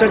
ちょっ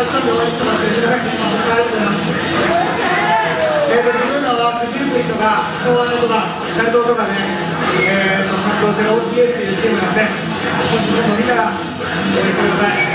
たくさん、崩してもらった武田です。えーと自分らは九十九とか東湾とか斎藤とかね、えーと活動してる OTS というチームなんで、もし自分も見たら応援してください。